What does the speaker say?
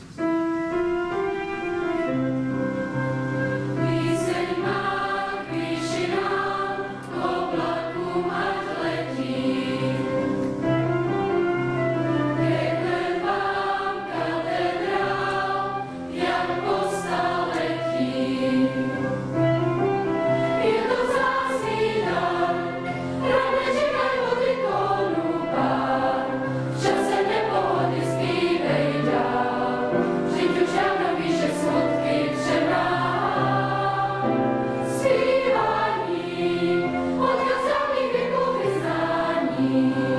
process. Amen.